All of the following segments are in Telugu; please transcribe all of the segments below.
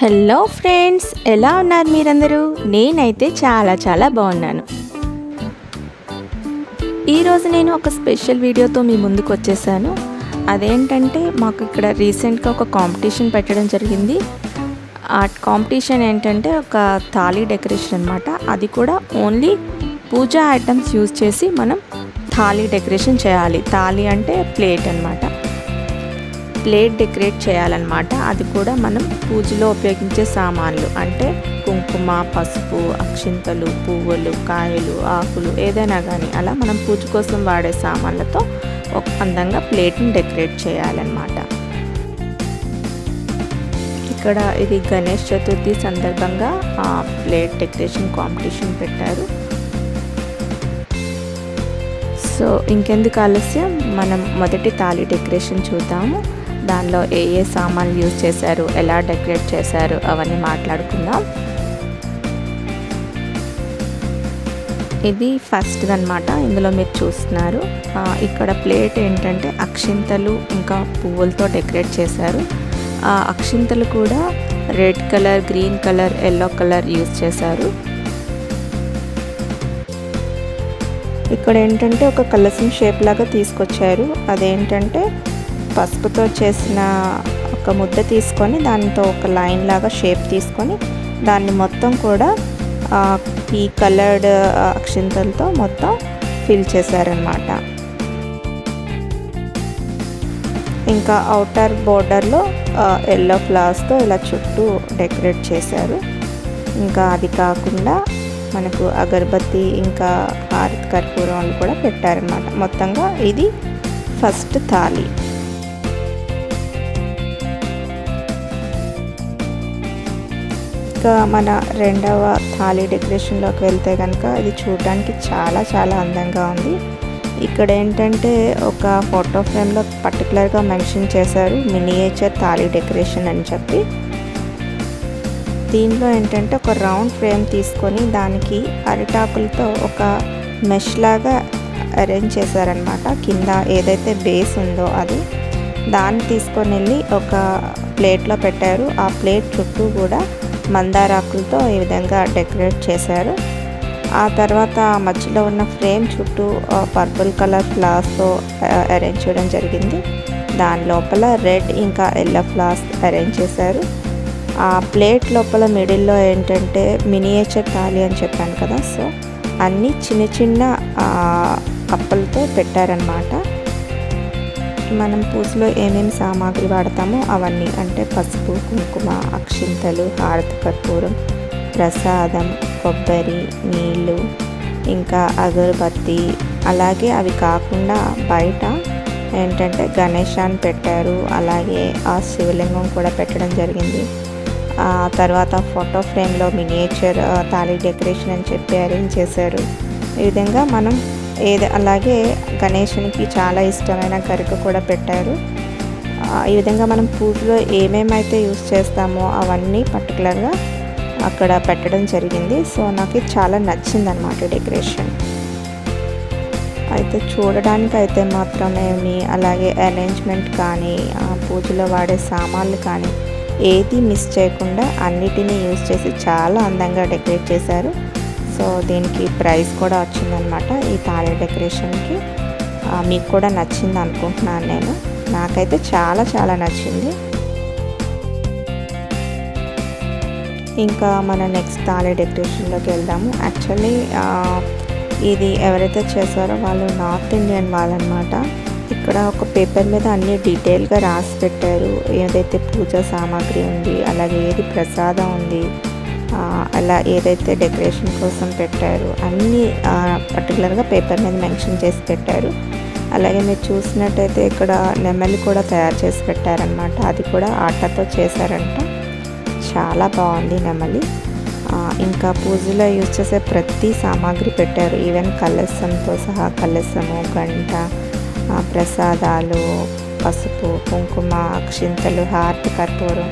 హలో ఫ్రెండ్స్ ఎలా ఉన్నారు మీరందరూ? నేనైతే చాలా చాలా బాగున్నాను. ఈరోజు నేను ఒక స్పెషల్ వీడియోతో మీ ముందుకు వచ్చేసాను. అదేంటంటే మాకు ఇక్కడ రీసెంట్గా ఒక కాంపిటీషన్ పెట్టడం జరిగింది. ఆ కాంపిటీషన్ ఏంటంటే ఒక థాలీ డెకరేషన్ అనమాట అది కూడా ఓన్లీ పూజా ఐటమ్స్ యూజ్ చేసి మనం థాలీ డెకరేషన్ చేయాలి. థాలీ అంటే ప్లేట్ అనమాట ప్లేట్ డెకరేట్ చేయాలన్నమాట. అది కూడా మనం పూజలో ఉపయోగించే సామాన్లు. అంటే కుంకుమ పసుపు అక్షింతలు పువ్వులు కాయలు ఆకులు ఏదైనా కానీ అలా మనం పూజ కోసం వాడే సామాన్లతో ఒక అందంగా ప్లేట్ని డెకరేట్ చేయాలన్నమాట. ఇక్కడ ఇది గణేష్ చతుర్థి సందర్భంగా ప్లేట్ డెకరేషన్ కాంపిటీషన్ పెట్టారు. సో ఇంకెందుకు ఆలస్యం? మనం మొదటి తాళి డెకరేషన్ చూద్దాము. దానిలో ఏ ఏ సామాన్లు యూజ్ చేశారు ఎలా డెకరేట్ చేశారు అవన్నీ మాట్లాడుకుందాం. ఇది ఫస్ట్ అనమాట ఇందులో మీరు చూస్తున్నారు. ఇక్కడ ప్లేట్ ఏంటంటే అక్షింతలు ఇంకా పువ్వులతో డెకరేట్ చేశారు. ఆ అక్షింతలు కూడా red colour green colour yellow colour use చేశారు. ఇక్కడ ఏంటంటే ఒక కలసం షేప్ లాగా తీసుకొచ్చారు. అదేంటంటే పసుపుతో చేసిన ఒక ముద్ద తీసుకొని దానితో ఒక లైన్ లాగా షేప్ తీసుకొని దాన్ని మొత్తం కూడా ఈ కలర్డ్ అక్షింతలతో మొత్తం ఫిల్ చేశారనమాట ఇంకా అవుటర్ బోర్డర్లో ఎల్లో ఫ్లవర్స్తో ఇలా చుట్టూ డెకరేట్ చేశారు. ఇంకా అది కాకుండా మనకు అగరబత్తి ఇంకా హారత్ కర్పూరాలు కూడా పెట్టారనమాట మొత్తంగా ఇది ఫస్ట్ థాలీ. ఇంకా మన రెండవ థాలీ డెకరేషన్లోకి వెళ్తే కనుక ఇది చూడడానికి చాలా చాలా అందంగా ఉంది. ఇక్కడ ఏంటంటే ఒక ఫోటో ఫ్రేమ్లో పర్టికులర్గా మెన్షన్ చేశారు మినియేచర్ థాలీ డెకరేషన్ అని చెప్పి. దీనిలో ఏంటంటే ఒక రౌండ్ ఫ్రేమ్ తీసుకొని దానికి అరిటాకులతో ఒక మెష్ లాగా అరేంజ్ చేశారనమాట. కింద ఏదైతే బేస్ ఉందో అది. దాన్ని తీసుకొని వెళ్ళి ఒక ప్లేట్లో పెట్టారు. ఆ ప్లేట్ చుట్టూ కూడా మందారాకులతో ఈ విధంగా డెకరేట్ చేశారు. ఆ తర్వాత మధ్యలో ఉన్న ఫ్రేమ్ చుట్టూ పర్పుల్ కలర్ ఫ్లవర్స్తో అరేంజ్ చేయడం జరిగింది. దాని లోపల రెడ్ ఇంకా ఎల్లో ఫ్లవర్స్ అరేంజ్ చేశారు. ఆ ప్లేట్ లోపల మిడిల్లో ఏంటంటే మినియేచర్ థాలి అని చెప్పాను కదా సో అన్నీ చిన్న చిన్న కప్పలతో పెట్టారనమాట మనం పూజలో ఏమేమి సామాగ్రి వాడతామో అవన్నీ అంటే పసుపు కుంకుమ అక్షింతలు హారతి కర్పూరం ప్రసాదం కొబ్బరి నీళ్ళు ఇంకా అగరబత్తి. అలాగే అవి కాకుండా బయట ఏంటంటే గణేశాన్ని పెట్టారు. అలాగే ఆ శివలింగం కూడా పెట్టడం జరిగింది. ఆ తర్వాత ఫోటో ఫ్రేమ్లో మినియేచర్ తాళీ డెకరేషన్ అని చెప్పి అరేంజ్ చేశారు. ఈ విధంగా మనం ఏది అలాగే గణేషునికి చాలా ఇష్టమైన గరిక కూడా పెట్టారు. ఈ విధంగా మనం పూజలో ఏమేమైతే యూస్ చేస్తామో అవన్నీ పర్టికులర్గా అక్కడ పెట్టడం జరిగింది. సో నాకు చాలా నచ్చింది అనమాట డెకరేషన్. అయితే చూడడానికి అయితే మాత్రమేమి అలాగే అరేంజ్మెంట్ కానీ పూజలో వాడే సామాన్లు కానీ ఏది మిస్ చేయకుండా అన్నిటినీ యూజ్ చేసి చాలా అందంగా డెకరేట్ చేశారు. సో దీనికి ప్రైజ్ కూడా వచ్చిందనమాట ఈ తాళి డెకరేషన్కి. మీకు కూడా నచ్చింది అనుకుంటున్నాను నేను. నాకైతే చాలా చాలా నచ్చింది. ఇంకా మన నెక్స్ట్ తాళి డెకరేషన్లోకి వెళ్దాము. యాక్చువల్లీ ఇది ఎవరైతే చేశారో వాళ్ళు నార్త్ ఇండియన్ వాళ్ళనమాట. ఇక్కడ ఒక పేపర్ మీద అన్ని డీటెయిల్గా రాసి పెట్టారు. ఏదైతే పూజా సామాగ్రి ఉంది అలాగే ఏది ప్రసాదం ఉంది అలా ఏదైతే డెకరేషన్ కోసం పెట్టారు అన్నీ పర్టికులర్గా పేపర్ మీద మెన్షన్ చేసి పెట్టారు. అలాగే మీరు చూసినట్టయితే ఇక్కడ నెమలి కూడా తయారు చేసి పెట్టారనమాట అది కూడా ఆటతో చేశారంట. చాలా బాగుంది నెమలి. ఇంకా పూజలో యూజ్ చేసే ప్రతి సామాగ్రి పెట్టారు. ఈవెన్ కలసంతో సహా కలసము గంట ప్రసాదాలు పసుపు కుంకుమ అక్షింతలు హార్ట్ కర్పూరం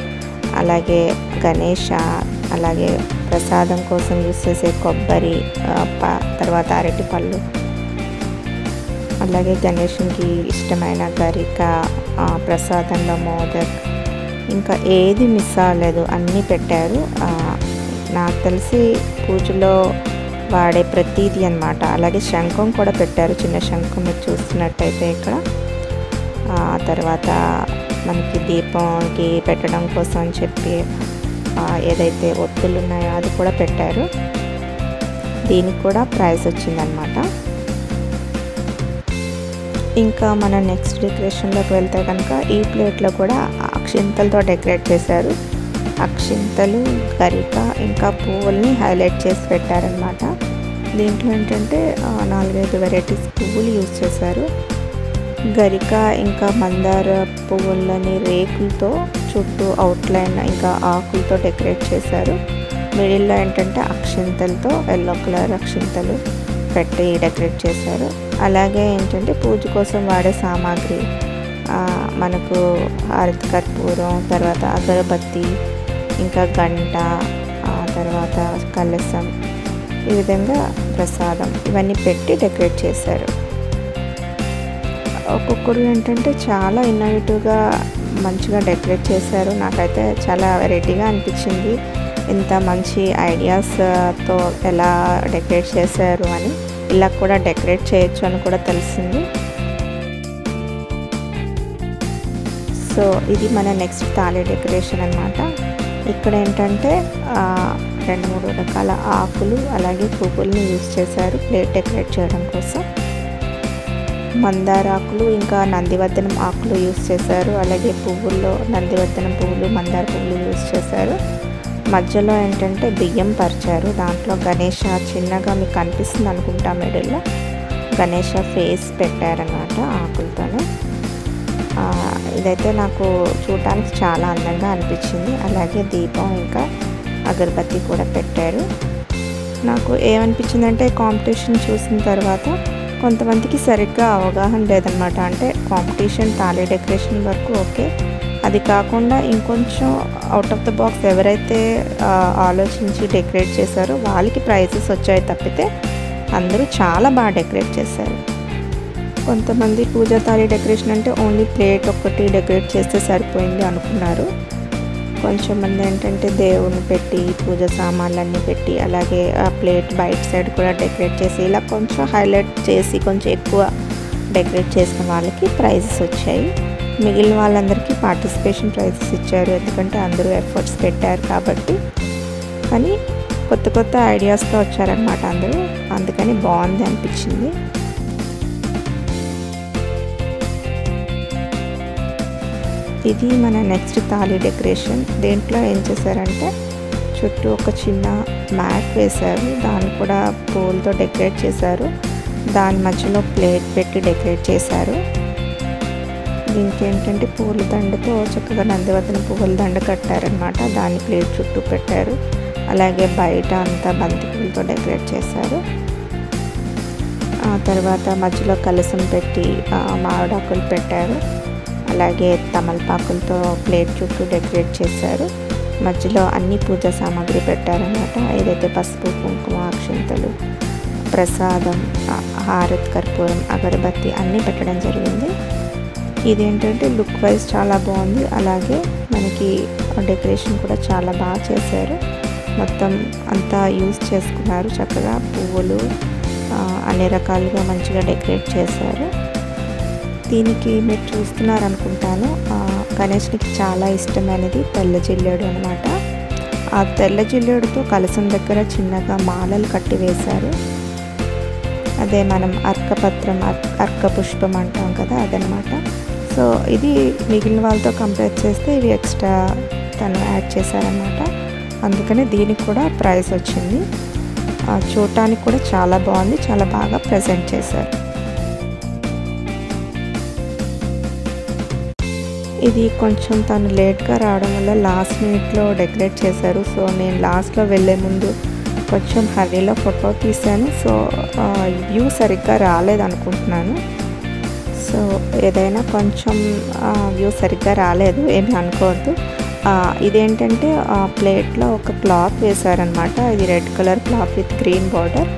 అలాగే గణేష అలాగే ప్రసాదం కోసం యూస్ చేసే కొబ్బరి తర్వాత అరటి పళ్ళు. అలాగే గణేషునికి ఇష్టమైన గరిక ప్రసాదంలో మోదక్ ఇంకా ఏది మిస్ అవ్వలేదు అన్నీ పెట్టారు. నాకు తెలిసి పూజలో వాడే ప్రతీది అనమాట అలాగే శంఖం కూడా పెట్టారు చిన్న శంఖం మీరు చూస్తున్నట్టయితే ఇక్కడ. తర్వాత మనకి దీపంకి పెట్టడం కోసం అని చెప్పి ఏదైతే ఒత్తులు ఉన్నాయో అది కూడా పెట్టారు. దీనికి కూడా ప్రైస్ వచ్చిందనమాట ఇంకా మన నెక్స్ట్ డెకరేషన్లోకి వెళ్తే కనుక ఈ ప్లేట్లో కూడా అక్షింతలతో డెకరేట్ చేశారు. అక్షింతలు గరిక ఇంకా పువ్వుల్ని హైలైట్ చేసి పెట్టారనమాట దీంట్లో ఏంటంటే నాలుగైదు వెరైటీస్ పువ్వులు యూజ్ చేశారు. గరిక ఇంకా మందార పువ్వులని రేకులతో చుట్టూ అవుట్లైన్ ఇంకా ఆకులతో డెకరేట్ చేశారు. మిడిల్లో ఏంటంటే అక్షింతలతో ఎల్లో కలర్ అక్షింతలు పెట్టి డెకరేట్ చేశారు. అలాగే ఏంటంటే పూజ కోసం వాడే సామాగ్రి మనకు హారతి కర్పూరం తర్వాత అగరబత్తి ఇంకా గంట ఆ తర్వాత కలసం ఈ విధంగా ప్రసాదం ఇవన్నీ పెట్టి డెకరేట్ చేశారు. ఒక్కొక్కరు ఏంటంటే చాలా ఇన్నోవేటివ్గా మంచిగా డెకరేట్ చేశారు. నాకైతే చాలా వెరైటీగా అనిపించింది. ఇంత మంచి ఐడియాస్తో ఎలా డెకరేట్ చేశారు అని ఇలా కూడా డెకరేట్ చేయొచ్చు అని కూడా తెలిసింది. సో ఇది మన నెక్స్ట్ తాళి డెకరేషన్ అనమాట ఇక్కడ ఏంటంటే రెండు మూడు రకాల ఆకులు అలాగే పువ్వుల్ని యూజ్ చేశారు ప్లేట్ డెకరేట్ చేయడం కోసం. మందార ఆకులు ఇంకా నందివర్ధనం ఆకులు యూజ్ చేశారు. అలాగే పువ్వుల్లో నందివర్ధనం పువ్వులు మందార పువ్వులు యూస్ చేశారు. మధ్యలో ఏంటంటే బియ్యం పరిచారు. దాంట్లో గణేష చిన్నగా మీకు కనిపిస్తుంది అనుకుంటా మిడిల్లో. గణేష ఫేస్ పెట్టారనమాట ఆకులతోనే. ఇదైతే నాకు చూడటానికి చాలా అందంగా అనిపించింది. అలాగే దీపం ఇంకా అగరబత్తి కూడా పెట్టారు. నాకు ఏమనిపించిందంటే కాంపిటీషన్ చూసిన తర్వాత కొంతమందికి సరిగ్గా అవగాహన లేదనమాట అంటే కాంపిటీషన్ తాళి డెకరేషన్ వరకు ఓకే. అది కాకుండా ఇంకొంచెం అవుట్ ఆఫ్ ద బాక్స్ ఎవరైతే ఆలోచించి డెకరేట్ చేశారో వాళ్ళకి ప్రైజెస్ వచ్చాయి తప్పితే అందరూ చాలా బాగా డెకరేట్ చేశారు. కొంతమంది పూజా తాళి డెకరేషన్ అంటే ఓన్లీ ప్లేట్ ఒక్కటి డెకరేట్ చేస్తే సరిపోయింది అనుకున్నారు. కొంచెం మంది ఏంటంటే దేవుని పెట్టి పూజ సామాన్లన్నీ పెట్టి అలాగే ఆ ప్లేట్ బయట సైడ్ కూడా డెకరేట్ చేసి ఇలా కొంచెం హైలైట్ చేసి కొంచెం ఎక్కువ డెకరేట్ చేసిన వాళ్ళకి ప్రైజెస్ వచ్చాయి. మిగిలిన వాళ్ళందరికీ పార్టిసిపేషన్ ప్రైజెస్ ఇచ్చారు. ఎందుకంటే అందరూ ఎఫర్ట్స్ పెట్టారు కాబట్టి. కానీ కొత్త కొత్త ఐడియాస్తో వచ్చారనమాట అందరూ. అందుకని బాగుంది అనిపించింది. ఇది మన నెక్స్ట్ తాళి డెకరేషన్. దేంట్లో ఏం చేశారంటే చుట్టూ ఒక చిన్న మ్యాట్ వేశారు. దాన్ని కూడా పూలతో డెకరేట్ చేశారు. దాని మధ్యలో ప్లేట్ పెట్టి డెకరేట్ చేశారు. దీనికి ఏంటంటే పూల దండతో చక్కగా నందివర్ధన పువ్వుల దండ కట్టారనమాట దాన్ని ప్లేట్ చుట్టూ పెట్టారు. అలాగే బయట అంతా బంతి పూలతో డెకరేట్ చేశారు. ఆ తర్వాత మధ్యలో కలసం పెట్టి మావిడాకులు మామిడాకులు పెట్టారు. అలాగే తమలపాకులతో ప్లేట్ చుట్టూ డెకరేట్ చేశారు. మధ్యలో అన్ని పూజా సామాగ్రి పెట్టారనమాట ఏదైతే పసుపు కుంకుమ అక్షింతలు ప్రసాదం హారత్ కర్పూరం అగరబత్తి అన్నీ పెట్టడం జరిగింది. ఇదేంటంటే లుక్ వైజ్ చాలా బాగుంది. అలాగే మనకి డెకరేషన్ కూడా చాలా బాగా చేశారు. మొత్తం అంతా యూజ్ చేసుకున్నారు చక్కగా. పువ్వులు అన్ని రకాలుగా మంచిగా డెకరేట్ చేశారు. దీనికి మీరు చూస్తున్నారు అనుకుంటాను గణేష్నికి చాలా ఇష్టమైనది తెల్ల జిల్లేడు అనమాట ఆ తెల్ల జిల్లేడుతో కలసం దగ్గర చిన్నగా మాలలు కట్టి వేశారు. అదే మనం అర్కపత్రం అర్- అర్క పుష్పం అంటాం కదా అదనమాట సో ఇది మిగిలిన వాళ్ళతో కంపేర్ చేస్తే ఇవి ఎక్స్ట్రా తను యాడ్ చేశారనమాట అందుకని దీనికి కూడా ప్రైస్ వచ్చింది. చూడటానికి కూడా చాలా బాగుంది. చాలా బాగా ప్రజెంట్ చేశారు. ఇది కొంచెం తను లేట్గా రావడం వల్ల లాస్ట్ మినిట్లో డెకరేట్ చేశారు. సో నేను లాస్ట్లో వెళ్ళే ముందు కొంచెం హర్రీలో ఫోటో తీశాను. సో వ్యూ సరిగ్గా రాలేదనుకుంటున్నాను సో ఏదైనా కొంచెం వ్యూ సరిగ్గా రాలేదు ఏమి అనుకోవద్దు. ఇదేంటంటే ఆ ప్లేట్లో ఒక క్లాత్ వేశారనమాట. ఇది red colour cloth with green border.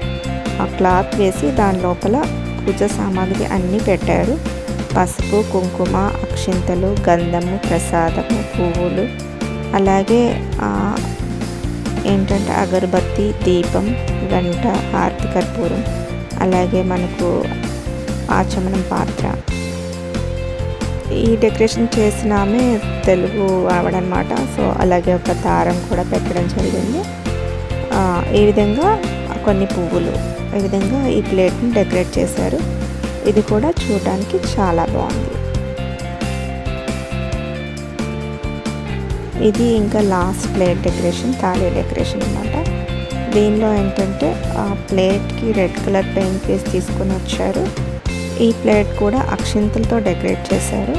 ఆ క్లాత్ వేసి దాని లోపల పూజ సామాగ్రి అన్నీ పెట్టారు. పసుపు కుంకుమ అక్షింతలు గంధము ప్రసాదము పువ్వులు. అలాగే ఏంటంటే అగరబత్తి దీపం గంట ఆర్తి కర్పూరం. అలాగే మనకు ఆచమనం పాత్ర. ఈ డెకరేషన్ చేసిన ఆమె తెలుగు ఆవిడనమాట. సో అలాగే ఒక దారం కూడా పెట్టడం జరిగింది. ఈ విధంగా కొన్ని పువ్వులు ఈ విధంగా ఈ ప్లేట్ని డెకరేట్ చేశారు. ఇది కూడా చూడడానికి చాలా బాగుంది. ఇది ఇంకా last plate decoration thali decoration అనమాట దీనిలో ఏంటంటే ఆ ప్లేట్కి రెడ్ కలర్ పెయింట్ వేసి తీసుకొని వచ్చారు. ఈ ప్లేట్ కూడా అక్షింతలతో డెకరేట్ చేశారు.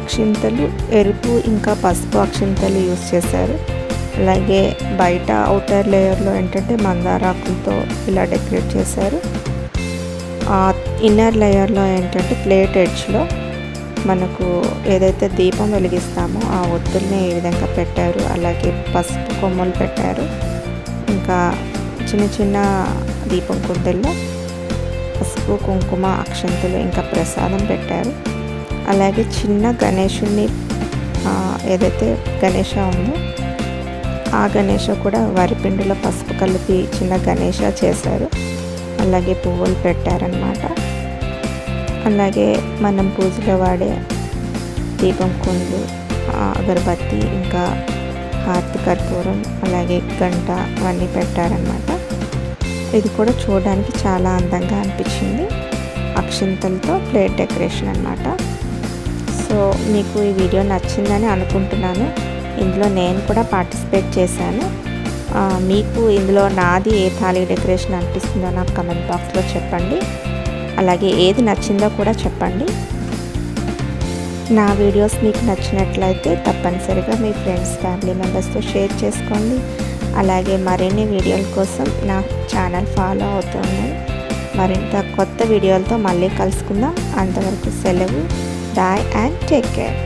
అక్షింతలు ఎరుపు ఇంకా పసుపు అక్షింతలు యూస్ చేశారు. అలాగే బయట అవుటర్ లేయర్లో ఏంటంటే మందారాకులతో ఇలా డెకరేట్ చేశారు. ఇన్నర్ లేయర్లో ఏంటంటే ప్లేట్ ఎడ్జ్లో మనకు ఏదైతే దీపం వెలిగిస్తామో ఆ ఒత్తుల్ని ఈ విధంగా పెట్టారు. అలాగే పసుపు కొమ్మలు పెట్టారు. ఇంకా చిన్న చిన్న దీపం కుందల్లో పసుపు కుంకుమ అక్షంతులు ఇంకా ప్రసాదం పెట్టారు. అలాగే చిన్న గణేషుణ్ణి ఏదైతే గణేష ఉందో ఆ గణేష కూడా వరిపిండిలో పసుపు కలిపి చిన్న గణేష చేశారు. అలాగే పువ్వులు పెట్టారనమాట అలాగే మనం పూజలో వాడే దీపం కుందు అగరబత్తి ఇంకా హారతి కర్పూరం అలాగే గంట అవన్నీ పెట్టారనమాట ఇది కూడా చూడడానికి చాలా అందంగా అనిపించింది. అక్షింతలతో ప్లేట్ డెకరేషన్ అనమాట సో మీకు ఈ వీడియో నచ్చిందని అనుకుంటున్నాను. ఇందులో నేను కూడా పార్టిసిపేట్ చేశాను. మీకు ఇందులో నాది ఏ థాలీ డెకరేషన్ అనిపిస్తుందో నాకు కమెంట్ బాక్స్లో చెప్పండి. అలాగే ఏది నచ్చిందో కూడా చెప్పండి. నా వీడియోస్ మీకు నచ్చినట్లయితే తప్పనిసరిగా మీ ఫ్రెండ్స్ ఫ్యామిలీ మెంబర్స్తో షేర్ చేసుకోండి. అలాగే మరిన్ని వీడియోల కోసం నా ఛానల్ ఫాలో అవుతుంది మరింత కొత్త వీడియోలతో మళ్ళీ కలుసుకుందాం. అంతవరకు సెలవు. Bye and take care.